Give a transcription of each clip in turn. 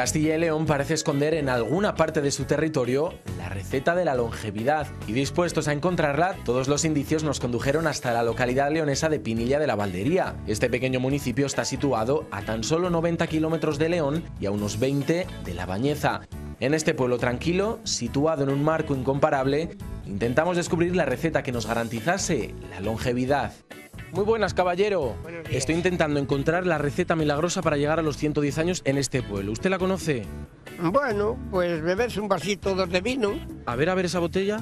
Castilla y León parece esconder en alguna parte de su territorio la receta de la longevidad y dispuestos a encontrarla, todos los indicios nos condujeron hasta la localidad leonesa de Pinilla de la Valdería. Este pequeño municipio está situado a tan solo 90 kilómetros de León y a unos 20 de La Bañeza. En este pueblo tranquilo, situado en un marco incomparable, intentamos descubrir la receta que nos garantizase la longevidad. Muy buenas, caballero. Estoy intentando encontrar la receta milagrosa para llegar a los 110 años en este pueblo. ¿Usted la conoce? Bueno, pues beberse un vasito dos de vino. A ver, a ver esa botella.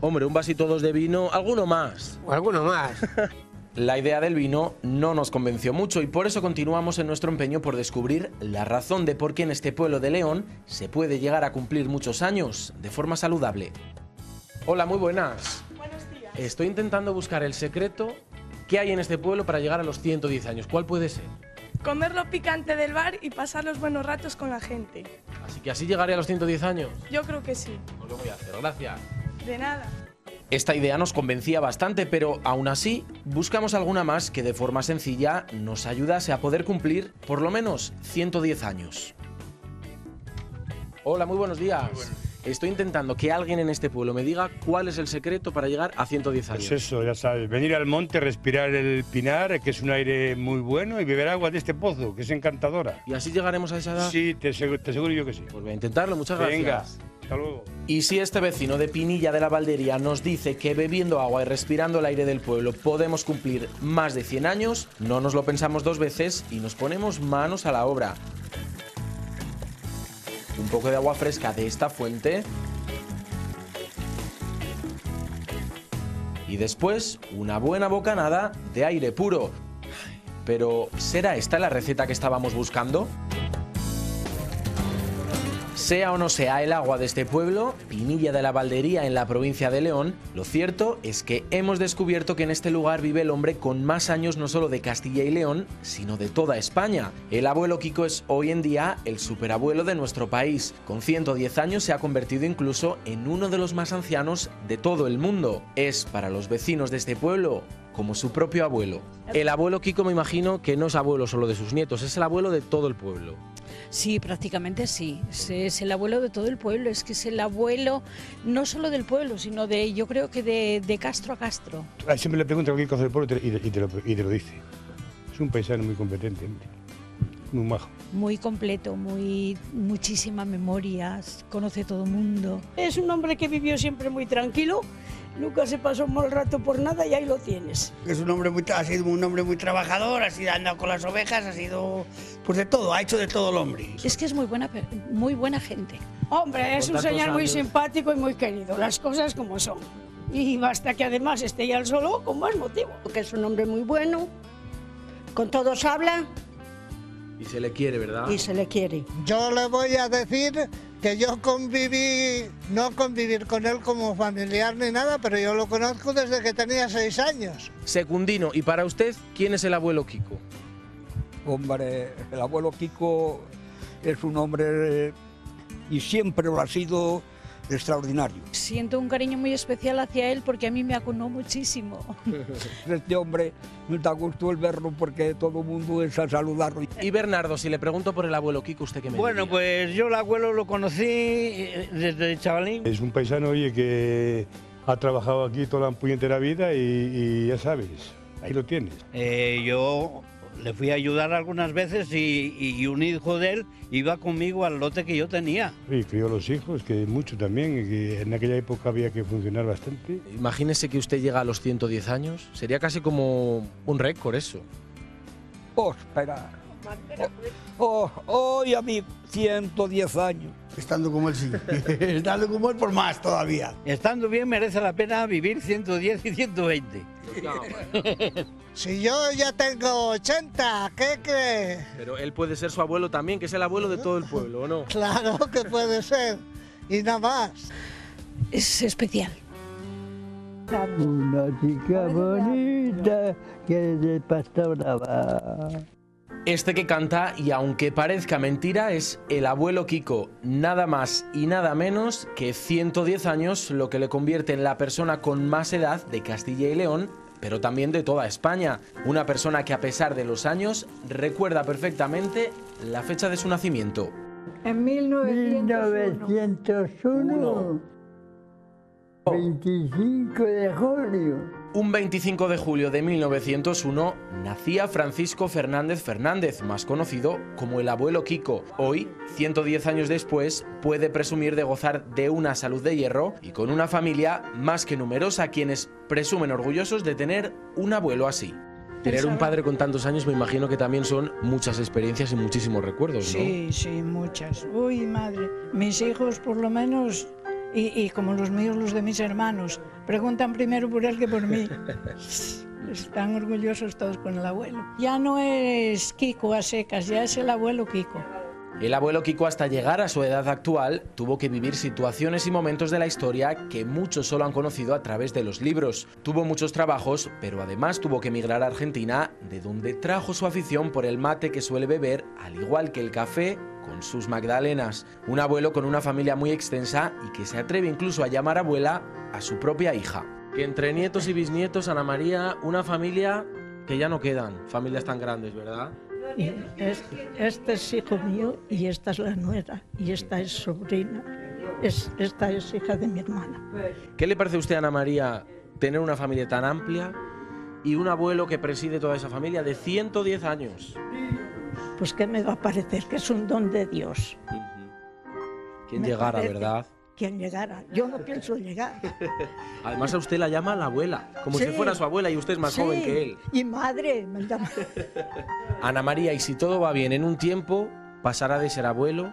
Hombre, un vasito dos de vino, alguno más. O alguno más. La idea del vino no nos convenció mucho y por eso continuamos en nuestro empeño por descubrir la razón de por qué en este pueblo de León se puede llegar a cumplir muchos años de forma saludable. Hola, muy buenas. Buenos días. Estoy intentando buscar el secreto que hay en este pueblo para llegar a los 110 años. ¿Cuál puede ser? Comer lo picante del bar y pasar los buenos ratos con la gente. Así que así llegaré a los 110 años. Yo creo que sí. Pues lo voy a hacer, gracias. De nada. Esta idea nos convencía bastante, pero aún así buscamos alguna más que de forma sencilla nos ayudase a poder cumplir por lo menos 110 años. Hola, muy buenos días. Estoy intentando que alguien en este pueblo me diga cuál es el secreto para llegar a 110 años. Pues eso, ya sabes, venir al monte, respirar el pinar, que es un aire muy bueno, y beber agua de este pozo, que es encantadora. ¿Y así llegaremos a esa edad? Sí, te, aseguro- te aseguro yo que sí. Pues voy a intentarlo, muchas gracias. Venga, hasta luego. Y si este vecino de Pinilla de la Valdería nos dice que bebiendo agua y respirando el aire del pueblo podemos cumplir más de 100 años, no nos lo pensamos dos veces y nos ponemos manos a la obra. Un poco de agua fresca de esta fuente. Y después una buena bocanada de aire puro. Pero, ¿será esta la receta que estábamos buscando? Sea o no sea el agua de este pueblo, Pinilla de la Valdería en la provincia de León, lo cierto es que hemos descubierto que en este lugar vive el hombre con más años no solo de Castilla y León, sino de toda España. El abuelo Kiko es hoy en día el superabuelo de nuestro país. Con 110 años se ha convertido incluso en uno de los más ancianos de todo el mundo. Es para los vecinos de este pueblo como su propio abuelo. El abuelo Kiko me imagino que no es abuelo solo de sus nietos, es el abuelo de todo el pueblo. Sí, prácticamente sí. Es, el abuelo de todo el pueblo. Es que es el abuelo no solo del pueblo, sino de, yo creo que de, Castro a Castro. Ah, Siempre le pregunto qué cosa del pueblo y te, lo, dice. Es un paisano muy competente, hombre. Muy majo. Muy completo, muy muchísima memoria, conoce todo el mundo. Es un hombre que vivió siempre muy tranquilo, nunca se pasó un mal rato por nada y ahí lo tienes. Es un hombre muy, ha sido un hombre muy trabajador, ha sido andado con las ovejas, ha sido pues de todo, ha hecho de todo el hombre. Es que es muy buena, muy buena gente. Hombre, es un señor muy simpático y muy querido, las cosas como son. Y basta que además esté ya al solo con más motivo. que es un hombre muy bueno, con todos habla Y se le quiere, ¿verdad? y se le quiere. Yo le voy a decir que yo conviví, no convivir con él como familiar ni nada, pero yo lo conozco desde que tenía seis años. Secundino, y para usted, ¿quién es el abuelo Kiko? Hombre, el abuelo Kiko es un hombre eh, y siempre lo ha sido extraordinario. Siento un cariño muy especial hacia él porque a mí me acunó muchísimo. Este hombre me da gusto el verlo porque todo el mundo es a saludarlo. Y Bernardo, si le pregunto por el abuelo Kiko, ¿usted qué me Bueno, diría? pues yo el abuelo lo conocí eh, desde chavalín. Es un paisano, oye, que ha trabajado aquí toda la puñetera vida y, y ya sabes, ahí lo tienes. Eh, yo le fui a ayudar algunas veces y, y un hijo de él iba conmigo al lote que yo tenía. Y crió los hijos, que mucho también, y que en aquella época había que funcionar bastante. Imagínese que usted llega a los 110 años. Sería casi como un récord eso. Espera. Oh, oh, hoy a mí 110 años. Estando como él sí, estando como él por más todavía. Estando bien merece la pena vivir 110 y 120. Si yo ya tengo 80, ¿qué crees? Pero él puede ser su abuelo también, que es el abuelo de todo el pueblo, ¿o no? Claro que puede ser. Y nada más. Es especial. Una chica bonita que de pastora va. Este que canta, y aunque parezca mentira, es el abuelo Kiko. Nada más y nada menos que 110 años, lo que le convierte en la persona con más edad de Castilla y León, pero también de toda España. Una persona que a pesar de los años recuerda perfectamente la fecha de su nacimiento. En 1901. 1901. 25 de julio. Un 25 de julio de 1901 nacía Francisco Fernández Fernández, más conocido como el abuelo Kiko. Hoy, 110 años después, puede presumir de gozar de una salud de hierro y con una familia más que numerosa, quienes presumen orgullosos de tener un abuelo así. Tener un padre con tantos años me imagino que también son muchas experiencias y muchísimos recuerdos, ¿no? Sí, sí, muchas. Uy, madre. Mis hijos, por lo menos, y, y como los míos, los de mis hermanos, preguntan primero por él que por mí. Están orgullosos todos con el abuelo. Ya no es Kiko a secas, ya es el abuelo Kiko. El abuelo Kiko hasta llegar a su edad actual tuvo que vivir situaciones y momentos de la historia que muchos solo han conocido a través de los libros. Tuvo muchos trabajos, pero además tuvo que emigrar a Argentina, de donde trajo su afición por el mate que suele beber, al igual que el café con sus magdalenas. Un abuelo con una familia muy extensa y que se atreve incluso a llamar abuela a su propia hija. Que entre nietos y bisnietos, Ana María, una familia que ya no quedan, familias tan grandes, ¿verdad? Y es- este es hijo mío y esta es la nuera y esta es sobrina. Es, esta es hija de mi hermana. ¿Qué le parece a usted, Ana María, tener una familia tan amplia y un abuelo que preside toda esa familia de 110 años? Pues que me va a parecer que es un don de Dios. ¿Quién Me llegara, verdad? Quien llegara. Yo no pienso llegar. Además a usted la llama la abuela, como si fuera su abuela y usted es más joven que él. Y madre, me llama. Ana María, y si todo va bien, en un tiempo pasará de ser abuelo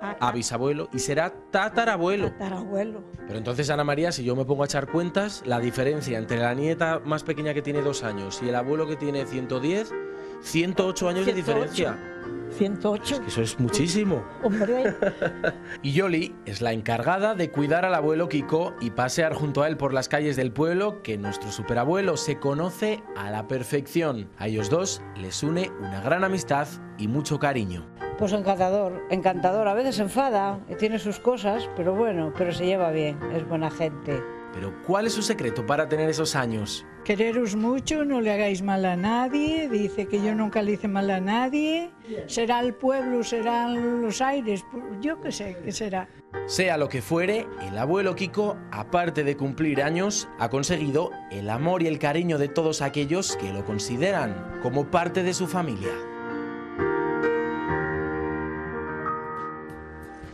a bisabuelo y será tatarabuelo. Tatarabuelo. Pero entonces, Ana María, si yo me pongo a echar cuentas, la diferencia entre la nieta más pequeña que tiene dos años y el abuelo que tiene 110, 108 años de 108. diferencia. 108. Eso es muchísimo. Hombre, Y Yoli es la encargada de cuidar al abuelo Kiko y pasear junto a él por las calles del pueblo que nuestro superabuelo se conoce a la perfección. A ellos dos les une una gran amistad y mucho cariño. Pues encantador, encantador. A veces se enfada y tiene sus cosas, pero bueno, pero se lleva bien, es buena gente. Pero ¿cuál es su secreto para tener esos años? Quereros mucho, no le hagáis mal a nadie. Dice que yo nunca le hice mal a nadie. Será el pueblo, serán los aires. Yo qué sé, qué será. Sea lo que fuere, el abuelo Kiko, aparte de cumplir años, ha conseguido el amor y el cariño de todos aquellos que lo consideran como parte de su familia.